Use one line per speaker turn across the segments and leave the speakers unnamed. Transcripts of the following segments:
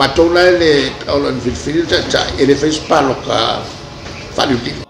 matola la ele taola ni
ele tata ele feisipaloka faliutiko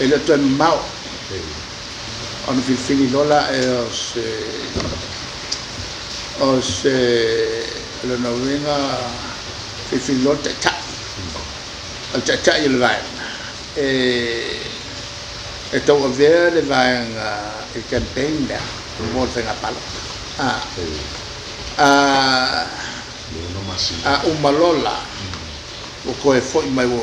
e
le
toe mamao
e,
ona filifili lola e o se o se lona uiga filifili lola taʻitaʻi o le taʻitaʻi o le vaega e e tau avea le vaega i campaign lea mo le faigapalo a
e,
a
le no masi.
a uma lola o koe foʻi mai ua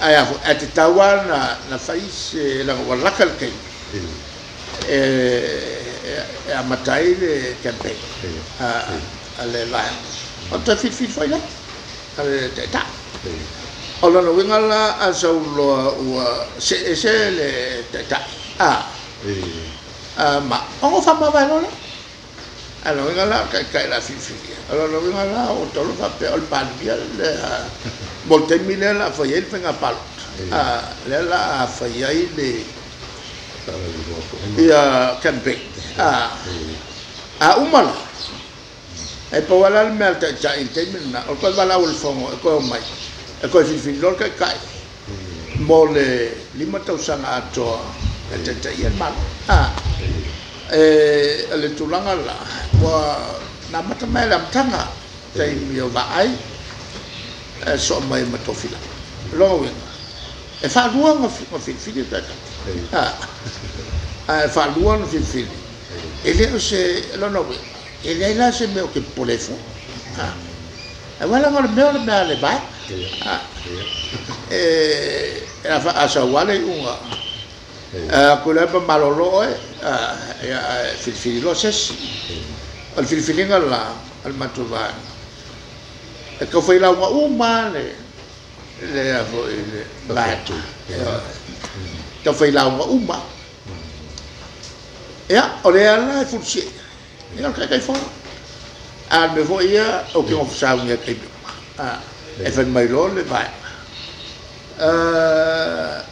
a a te tawa na na fai se la wa la ka ke
e,
a matai le campaign a a le la o te fit fit foi la a le te ta o la no winga la a sa lo ua se se le te ta a Ah, ma o fa ma va no alo venga la ka ka la fi fi alo lo venga la o to lo fa pe al pan bia le molte mille la fa yel venga pal ah le la fa yai le
tara i roa ko. E,
ia campaign ah
e,
a umala e po wala le mel ta ta in te mina o ko wala ul fongo e ko mai. E ko fi fi lo ka kai mo le lima tau sanga atoa e te te ia mal. Ah e le tulanga la. Wa na mata mai la mtanga tai mi o va ai e so mai ma to fila lo wen e fa lua ma fi fi fi ta
e,
ah. E fa lua ma fi fi e le se lo no wen e le la se me o ke polefo ah. E wala ngol me o me ale ba ah.
E,
e fa asa wale unga le pa malolo e ya filfili lo ses al filfili ngala al matuva e ko foi la uma le le a foi le batu ko foi la uma uma ya o le ala fulsi ya ka kai fo al me foi ya o que on sa un kai ah e fa mai lo le vai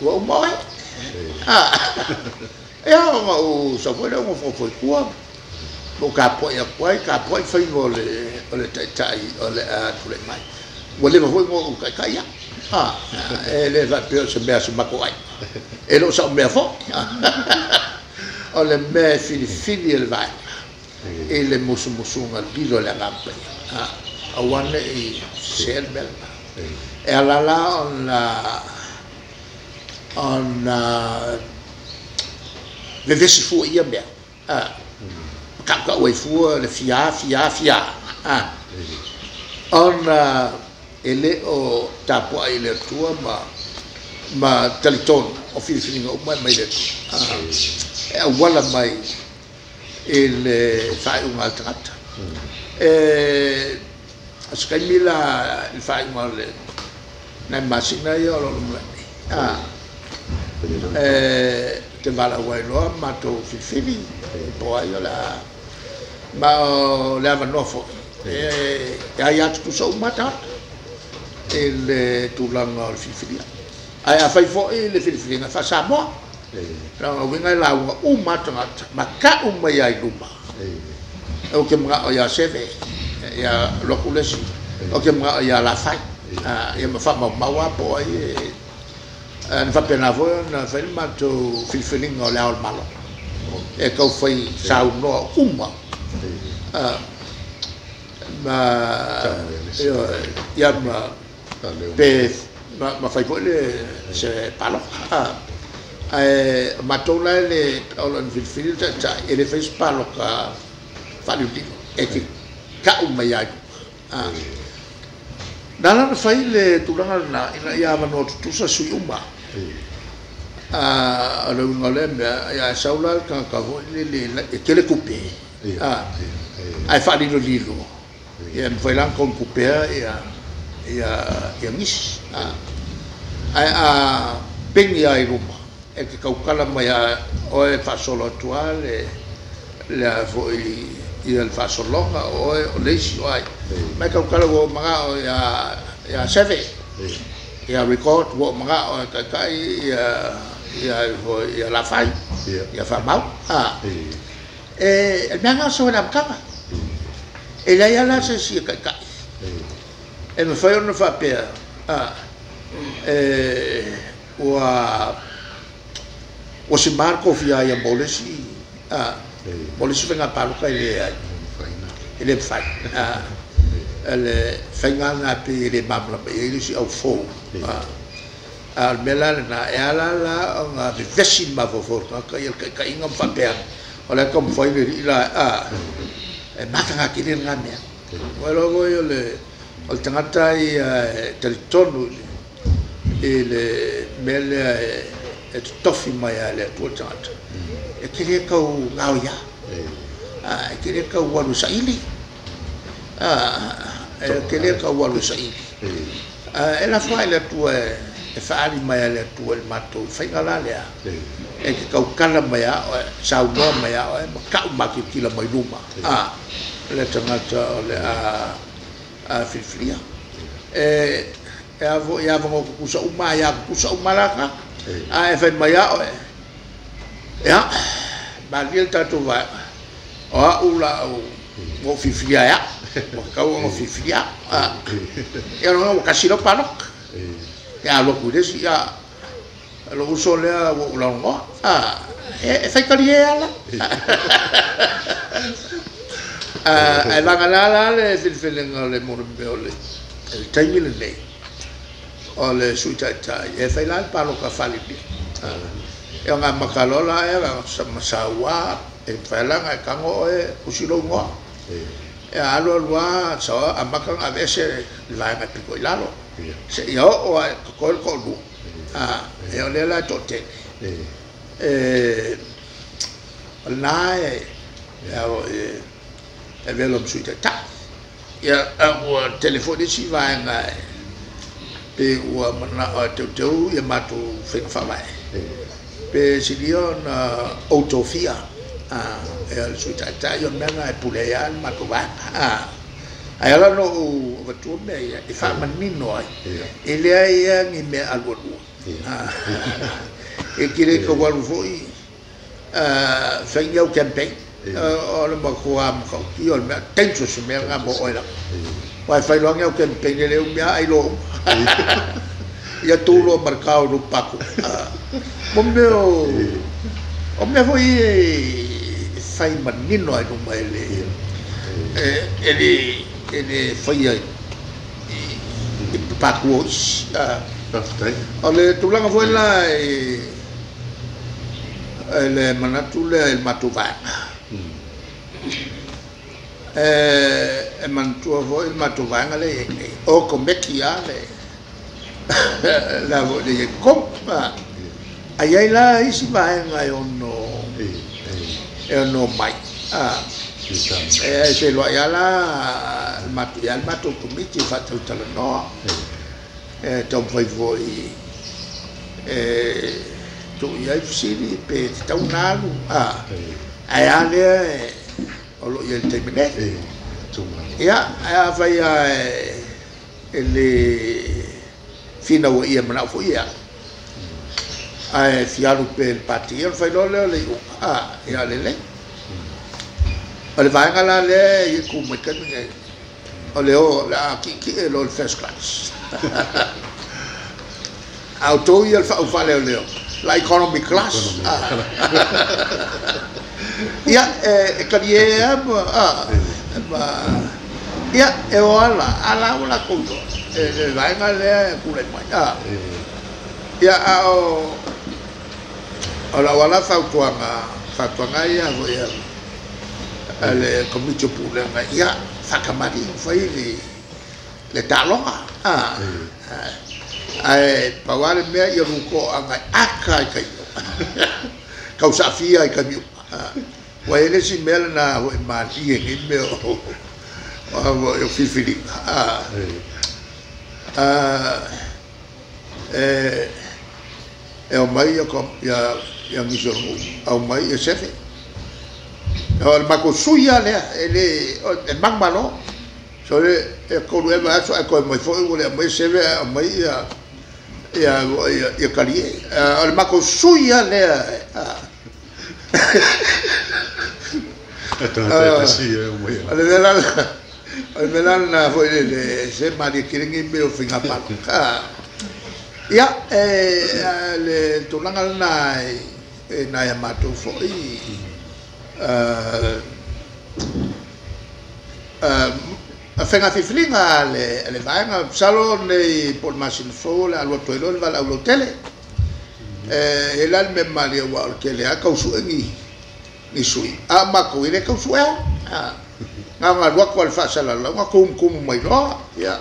wa uma. Ya ma o sa foi mo fo foi kua. Mo ka po ya kwai ka po foi mo le o le tai tai o le a tu le mai. Mo le foi mo ka ka ya. Ah, e le va pe se me se ma ko ai. E lo sa me fo. O le me fili fili le vai. E le musu musu nga dilo le ngampe. Ah, a wane e sel bel. E ala la on la on le vesi fu ia mea ah takwa waifua le fia fia fia ha ona ele o tapua ile tua ma ma taliton o filfilinga o mai mai le e wala mai ele fai un altra gatta e skai mila il fai un male nei masina io lo lo ah te va la wai lo ma to filfili poi la ma o le awa nofo e e ai atu tu sau mata e le tūlanga o le whiwhiri ai a fai fo'i le filifiliga fa samoa
e
la winga la wa uma tanga ma ka uma ya luma
e
o ke mga ya seve ya lokulesi o ke mga ya la fai ya ma fa ma ma wa po ai na fa ma to filfiling o la o malo e ka fai sa no uma ma io ia ma pe ma ma fai pole se palo e ma to la le olo ni fil ta ta e le fes palo ka fali ti e ti ka u mai ai ah dala fai le tulanga na ina ia ma no tu sa sui uma ah alo ngole me ia saula ka ka vo le le e tele
couper
a
e
ai fa di lo lilo ia me foi lang kon kupe ia ia ia mis. A ai a ia i ruma e ke kau kala mai a o e fa solo atuale le a vo i ia le fa solonga o e o leisi o ai mai kau kala wo manga o ia ia seve ia record wo manga o ka kai ia ia vo ia la fai
ia
fa mau ah
e
e e manga so na kama e la ia la se si ka kai
e
me fai ona fa pe ah e wa o si marco fia ia bolesi ah
e
bolesi venga palo kai le ai ele ah ele fenga na pe ele mamla pe ele si au fo ah al mela na e ala la nga vesi ma fo fo ka ka ka ka inga fa pe o ah. eh, le ka mwhai eh, eh, le ila a e matanga ki le ngā mea wai logo i o le o le tangata i talitonu i le mele e tofi mai a le atua tangata e kere kau ngāo ia
e
kere kau walu saili ah, e kere kau walu saili
e
ah, la fai le atua e whaari mai a le atua le matou whaingala lea
e
ke kaukala mai a oe saunoa mai a oe ma ka'u makikila mai luma a le tagata o le a a filifilia e e a fo ia vago kukusa'u ma ia kukusa'u ma
laka
a e fai mai a oe ia malia le tatu vae o a'u la'u mo filifilia e a'u wakau ang fifi ya ya orang wakasi lo panok a lo kudes a, lo uso le wo lo ngo ah e e fai kali e ala ah la ngala la le mo me ole el taimi le le ole su ta ta e fai la pa lo ka fali bi ah. E nga makalola e nga sa masawa e fai la nga kango e usilo ngo
e
alo lua sa amaka nga vese la nga piko ilalo se yo o a ko ko lu a e o le la to te
e
e na ya e velo su te ta ya a o telefone si va nga pe o mana o te te u e matu fe fa vai
e
pe si dio na autofia a e al su ta yo me nga e pule ya matu va a ai ala no o tu me e fa manino ai ele ai ngi me
ia
e kire ko walu foi uh fenga o campaign o le mo ko am ko ki o me tenso se me nga mo oila wa fai lo o campaign ele o me ai lo ia tu lo marcao no paco. Mo me o o me foi fai manino ai no mai le eh ele ele foi ai paco ah
Pastai.
o le tulaga foi la e e le manatu le il matuvanga e e manatua foi il matuvanga le o komeki a le la vo le kompa ai ai la isi vaenga e ono
E
ono mai ah
e
se lo ia la matu il matu tumiti fatu tala no tau fai voi e tu ia i fusiri pe tau nalu a ai ale o lo ia te mene ia ai a fai a e e le fina o ia mana fo ia ai fialu pe pati o fai lo le le a ia le le o le vai ngala le ku me kan לא לפני שקלאס. Auto i el fa leo leo. La economy class. Ia, e kariea, ah, ia, e eh, ah, ah. eh, o ala, ala o la kouto. E le vaenga lea e a o, o la wala fautuanga, fautuanga ia, ia, le komicho pule ngai, ia, whakamari whai le le talonga a ai pawale mea ia ruko anga aka i kai kau sa fia i kamiu wa ele si mele na o e mati e ngi me o o o fifili a e e o mai ia kom ia ia ngiso au mai e sefe o makosuia lea e le e magmalo so le e kolu e maaso e koe mai foʻi ua le amai seve a mai ia ia ia ia kalie o le
makosuia lea ah, ale me lana
ale me lana foʻi lele se malikiligi me o figapalo ia e le tulaga lana e naia matou foʻi afega fifiliga le le vaega salo nei polmasilofou le alua toilo le valaulau tele e la le mea malia ua o le keleā kausu'egi ni sui a makou i le kausu'e au gagaluā koa le fa'asalalauga kumukumu mai loa ia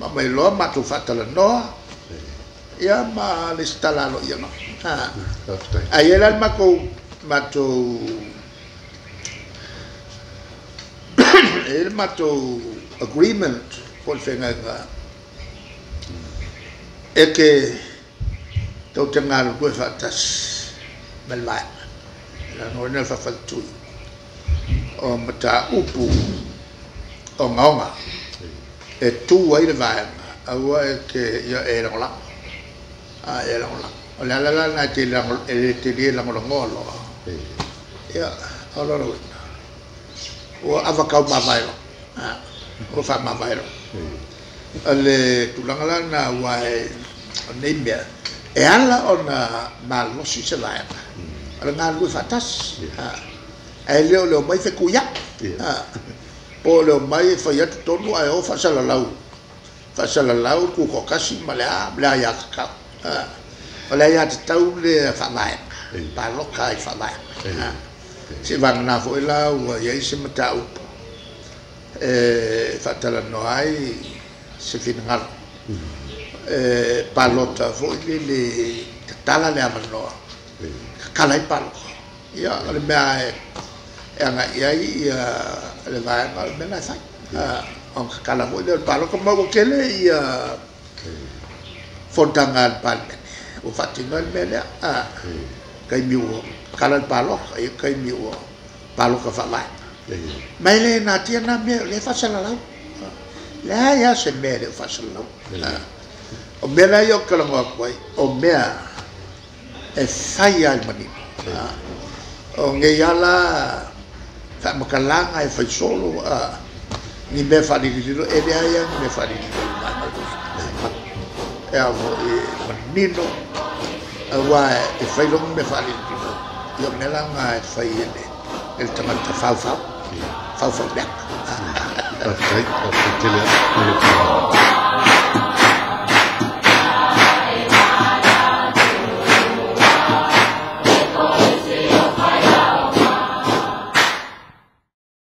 ma mai loa matou fa'atalanoa ia ma le sitalalo'iaga aia la le makou matou el mato agreement por fenga e que to tenga lo que fatas mal va la no no fa faltu o mata upu o ngonga e tu ai le va a wa e que yo era la a era la o la la na ti la el ti la ngolo ya ahora lo lo lo o ava kau mavailo o fa mavailo ale tulanga la na wai nei mea e ala o na malosi se lai ala ngā lui fatas e leo leo mai fe kuya po leo mai fa ya tonu ai o fa sala lau fa sala lau ku ko kasi ma le a le ya ka o le ya tau le fa mai pa lo kai fa mai se vang na fo la wa ye se mata u e fatala no ai se fin ngal e palota fo le le tala le amano kala i palo ya le mea e e anga ia i le vai ma le na sai on kala mo le palo ko mo kele ia fontanga pal o fatinga le mele a kai miu kala palo ai kai miu palo ka fa mai mai le na tia na me le fa sala la le ya se me le fa sala la o me la yo kala mo o me e mani. O nge fa makalanga e fa solo ni me fa di di e le ya me fa di di e e manino wa e lo me fa di lo que me dan más fue el, tomate
falfa, falfa.